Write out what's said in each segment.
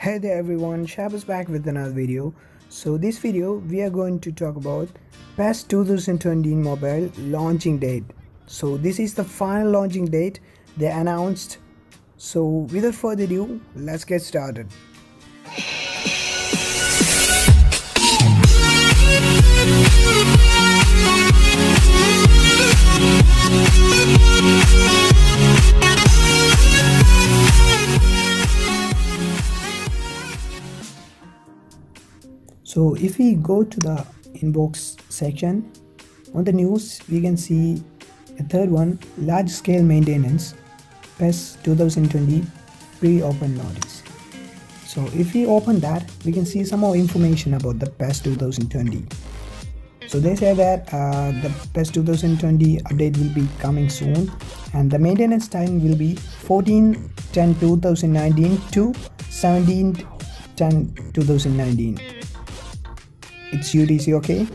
Hey there everyone, Shab is back with another video. So this video we are going to talk about PES 2020 mobile launching date. So this is the final launching date they announced. So without further ado, let's get started. So if we go to the inbox section on the news we can see a third one large scale maintenance PES 2020 pre-open notice. So if we open that we can see some more information about the PES 2020 so they say that uh, the PES 2020 update will be coming soon and the maintenance time will be 14 10 2019 to 17 10 2019 it's UTC okay?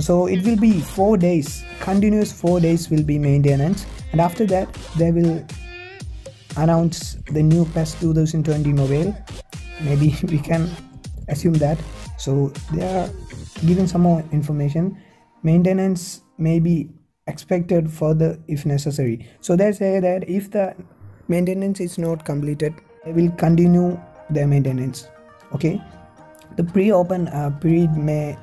So it will be four days continuous four days will be maintenance. And after that they will announce the new PES 2020 mobile. Maybe we can assume that. So they are giving some more information. Maintenance may be expected further if necessary. So they say that if the maintenance is not completed they will continue their maintenance okay the pre-open uh, period may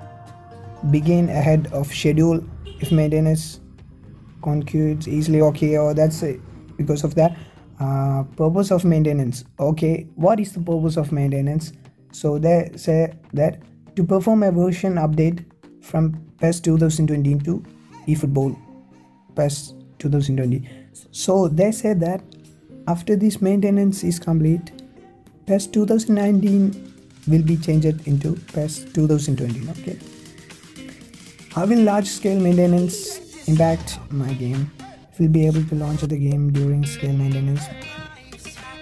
begin ahead of schedule if maintenance concludes easily. Okay or that's it because of that. Uh, purpose of maintenance. Okay what is the purpose of maintenance? So they say that to perform a version update from PES 2020 to eFootball PES 2020 so they say that after this maintenance is complete PES 2019 will be changed into PES 2020 okay. How will large scale maintenance impact my game? Will be able to launch the game during scale maintenance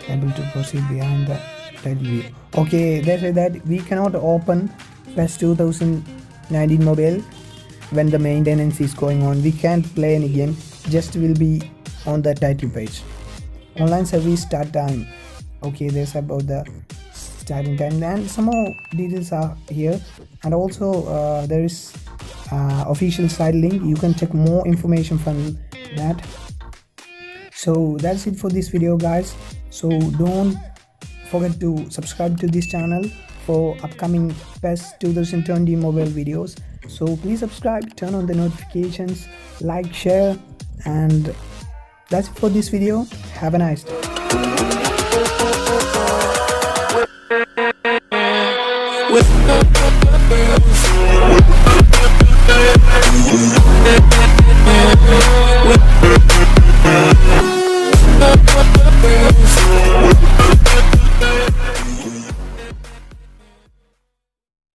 able to proceed behind the title view okay they say that we cannot open PES 2019 mobile when the maintenance is going on. We can't play any game just will be on the title page. Online service start time. Okay there's about the starting time and some more details are here. And also uh, there is uh, official site link. You can check more information from that. So that's it for this video guys. So don't forget to subscribe to this channel for upcoming PES 2020 mobile videos. So please subscribe turn on the notifications like share and that's it for this video. Have a nice day